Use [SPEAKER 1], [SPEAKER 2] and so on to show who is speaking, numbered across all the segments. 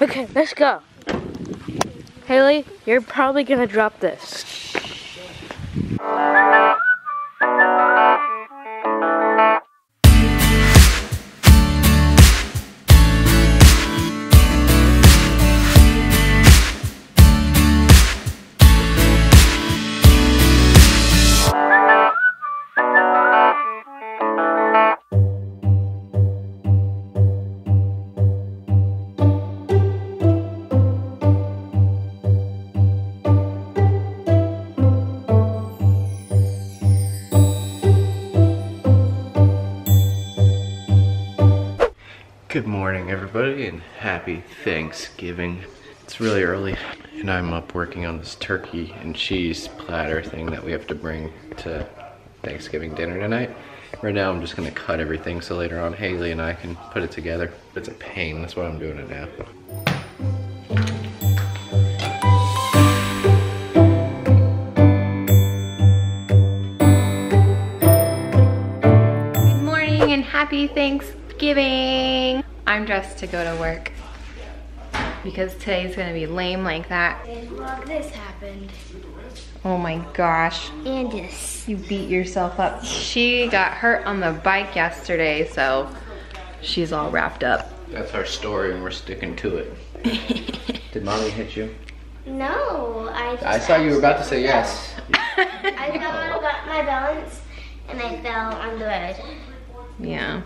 [SPEAKER 1] Okay, let's go. Haley, you're probably gonna drop this.
[SPEAKER 2] Good morning, everybody, and happy Thanksgiving. It's really early, and I'm up working on this turkey and cheese platter thing that we have to bring to Thanksgiving dinner tonight. Right now, I'm just gonna cut everything so later on Haley and I can put it together. It's a pain, that's why I'm doing it now.
[SPEAKER 3] Good morning and happy Thanksgiving. I'm dressed to go to work because today's gonna be lame like that.
[SPEAKER 4] And look, this happened.
[SPEAKER 3] Oh my gosh,
[SPEAKER 4] And this.
[SPEAKER 3] you beat yourself up. She got hurt on the bike yesterday, so she's all wrapped up.
[SPEAKER 2] That's our story, and we're sticking to it. Did mommy hit you?
[SPEAKER 4] No, I just
[SPEAKER 2] I saw you were about to say yes.
[SPEAKER 4] I fell and got my balance and I fell on the road.
[SPEAKER 3] Yeah.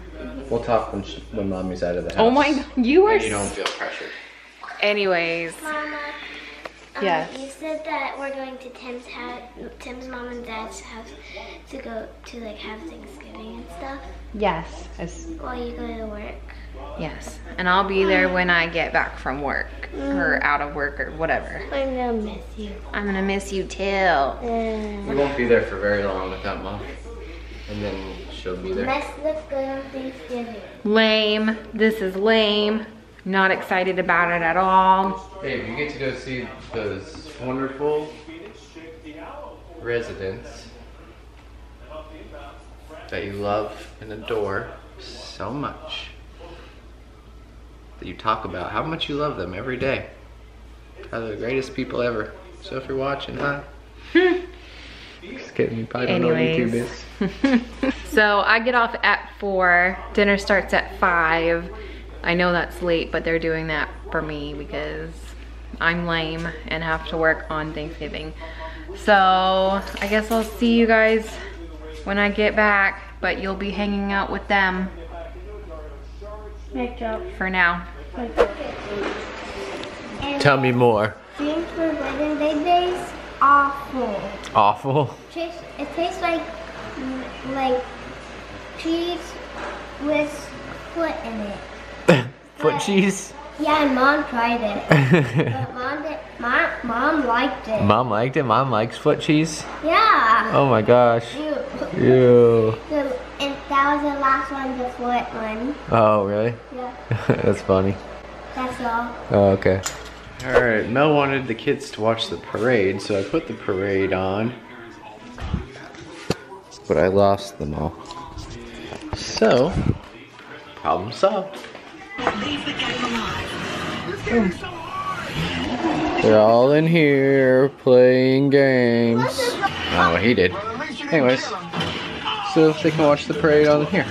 [SPEAKER 2] We'll talk when, sh when mommy's out of the house.
[SPEAKER 3] Oh my, god, you are.
[SPEAKER 2] And you don't feel pressured.
[SPEAKER 3] Anyways,
[SPEAKER 4] Mama. Um,
[SPEAKER 3] Yes.
[SPEAKER 4] You said that we're going to Tim's house, Tim's mom and dad's house to go to like have Thanksgiving and stuff
[SPEAKER 3] yes, as-
[SPEAKER 4] while you go to work.
[SPEAKER 3] yes, and I'll be there when I get back from work or out of work or whatever.
[SPEAKER 4] I'm gonna miss you.
[SPEAKER 3] I'm gonna miss you too.
[SPEAKER 4] Uh,
[SPEAKER 2] We won't be there for very long without mom. And then she'll be there.
[SPEAKER 4] let's look good on Thanksgiving.
[SPEAKER 3] Lame. This is lame. Not excited about it at all.
[SPEAKER 2] Babe, you get to go see those wonderful residents that you love and adore so much. That you talk about how much you love them every day. They're the greatest people ever. So if you're watching, huh? Hmm. Just kidding, you probably don't know what YouTube
[SPEAKER 3] Anyways.
[SPEAKER 2] is.
[SPEAKER 3] So I get off at four. Dinner starts at five. I know that's late, but they're doing that for me because I'm lame and have to work on Thanksgiving. So I guess I'll see you guys when I get back, but you'll be hanging out with them
[SPEAKER 4] Good job.
[SPEAKER 3] for now.
[SPEAKER 2] Tell me more.
[SPEAKER 4] Dreams for wedding day days awful.
[SPEAKER 2] Awful.
[SPEAKER 4] Tastes, it tastes like like cheese with foot in it.
[SPEAKER 2] Foot cheese?
[SPEAKER 4] Yeah, and mom tried it. But mom did, mom, mom liked it.
[SPEAKER 2] Mom liked it. Mom likes foot cheese.
[SPEAKER 4] Yeah.
[SPEAKER 2] Oh my gosh.
[SPEAKER 4] Ew.
[SPEAKER 2] Ew.
[SPEAKER 4] The, and that was the last one, the foot one.
[SPEAKER 2] Oh, really?
[SPEAKER 4] Yeah,
[SPEAKER 2] That's funny.
[SPEAKER 4] that's all.
[SPEAKER 2] Oh, okay. All right, Mel wanted the kids to watch the parade, so I put the parade on. But I lost them all. So, problem solved. They're all in here playing games. Oh, what he did. Anyways, so they can watch the parade on here.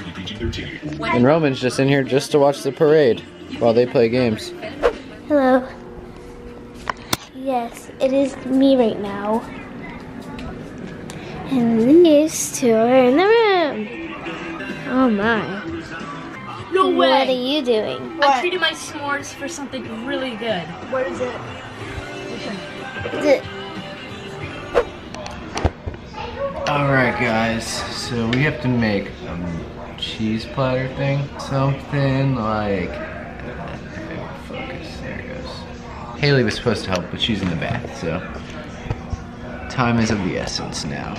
[SPEAKER 2] And Roman's just in here just to watch the parade while they play games.
[SPEAKER 4] Hello. Yes, it is me right now. And these two are in the room. Oh my.
[SPEAKER 1] No way.
[SPEAKER 4] What are you doing?
[SPEAKER 1] I treated my s'mores for something really good. What is it?
[SPEAKER 4] The-
[SPEAKER 2] Alright guys, so we have to make a cheese platter thing. Something like... if Focus, there it goes. Haley was supposed to help, but she's in the bath, so... Time is of the essence now.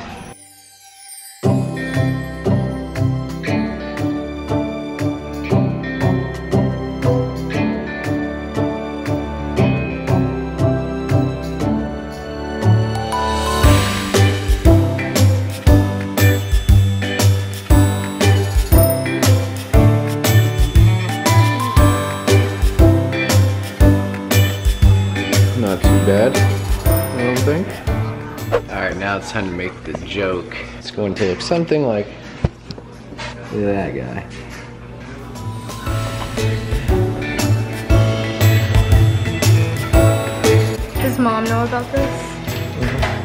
[SPEAKER 2] Think. All right, now it's time to make the joke. It's going to look something like look at that guy.
[SPEAKER 1] Does mom know about this? Mm-hmm.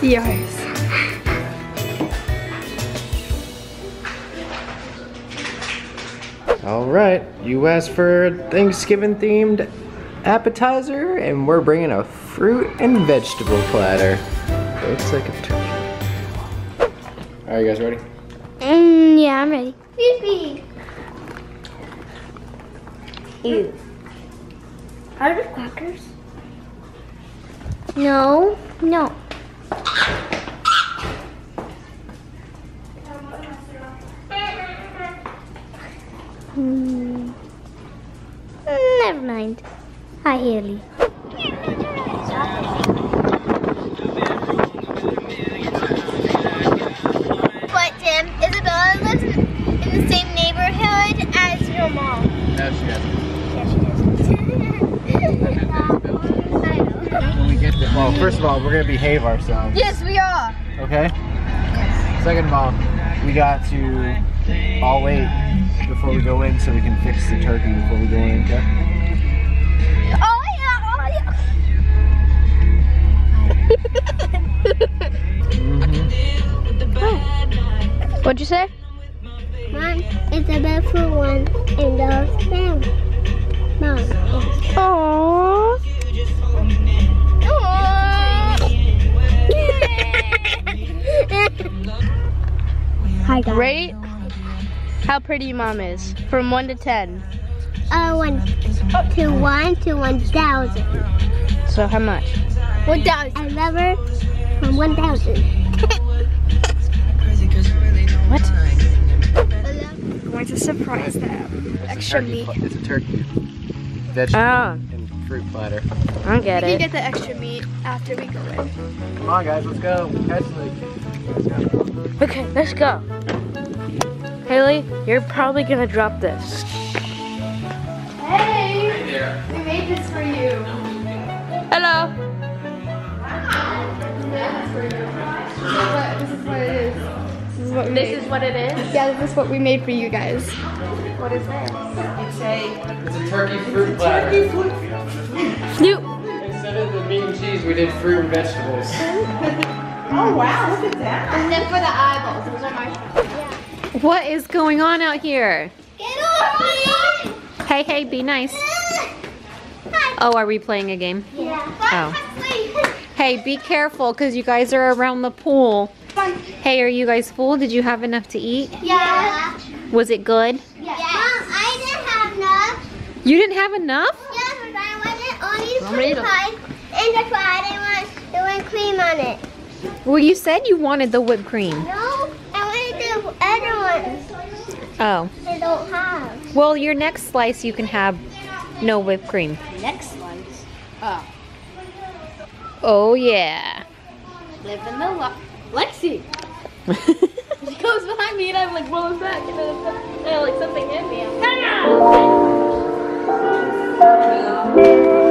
[SPEAKER 1] the eyes.
[SPEAKER 2] All right, you asked for a Thanksgiving themed appetizer, and we're bringing a fruit and vegetable platter. Looks like a turkey. Are you guys ready?
[SPEAKER 1] Mm, yeah, I'm ready.
[SPEAKER 4] Excuse
[SPEAKER 1] Ew. Are there crackers?
[SPEAKER 4] No, no.
[SPEAKER 1] Hmm. Never mind. Hi, Haley.
[SPEAKER 4] But Tim, Isabella lives in the same neighborhood as your mom.
[SPEAKER 2] No, she doesn't.
[SPEAKER 4] Yeah, she does. I know.
[SPEAKER 2] When we get there, well, first of all, we're gonna behave ourselves.
[SPEAKER 4] Yes, we are.
[SPEAKER 2] Okay. Second of all, we got to all wait before we go in so we can fix the turkey before we go in. Okay.
[SPEAKER 1] What'd you say?
[SPEAKER 4] Mom, it's a bed for one and the family. Mom, it's
[SPEAKER 1] Aww.
[SPEAKER 4] Hi guys.
[SPEAKER 1] Rate how pretty mom is from 1 to 10.
[SPEAKER 4] Uh, one to one to one thousand.
[SPEAKER 1] So how much?
[SPEAKER 4] One thousand. I love her from one thousand.
[SPEAKER 1] What?
[SPEAKER 5] I'm going to surprise them. Extra meat.
[SPEAKER 2] It's a turkey. Vegetable
[SPEAKER 1] Ah.
[SPEAKER 2] and fruit platter.
[SPEAKER 1] I get
[SPEAKER 5] We can get the extra meat after we go in.
[SPEAKER 2] Come on, guys, let's go. Ashley.
[SPEAKER 1] Okay, let's go. Haley, you're probably gonna drop this.
[SPEAKER 5] Made this for you.
[SPEAKER 1] Hello.
[SPEAKER 5] This for you. This is what, this is what it is. This is what
[SPEAKER 3] This is what it is?
[SPEAKER 5] Yeah, this is what we made for you guys.
[SPEAKER 3] What is this?
[SPEAKER 2] It's a turkey fruit it's platter.
[SPEAKER 1] Snoop.
[SPEAKER 2] Instead of the meat and cheese, we did fruit and vegetables. Oh wow, look at that.
[SPEAKER 5] And then for the eyeballs, those are my
[SPEAKER 3] What is going on out here?
[SPEAKER 4] Get off me!
[SPEAKER 3] Hey, hey, be nice. Oh, are we playing a game?
[SPEAKER 4] Yeah.
[SPEAKER 3] Oh. Hey, be careful because you guys are around the pool. Hey, are you guys full? Did you have enough to eat?
[SPEAKER 4] Yeah.
[SPEAKER 3] Was it good?
[SPEAKER 4] Yeah. Mom, I didn't have enough.
[SPEAKER 3] You didn't have enough?
[SPEAKER 4] Yeah, but I wanted only cream pie. And that's why I didn't want the whipped cream on it.
[SPEAKER 3] Well, you said you wanted the whipped cream.
[SPEAKER 4] No, I wanted the other ones.
[SPEAKER 3] Oh.
[SPEAKER 4] I don't have.
[SPEAKER 3] Well, your next slice you can have no whipped cream.
[SPEAKER 5] Oh,
[SPEAKER 3] Oh, yeah.
[SPEAKER 5] live in the lo- Lexi. she goes behind me and I'm like rolling back and then uh, like something hit me.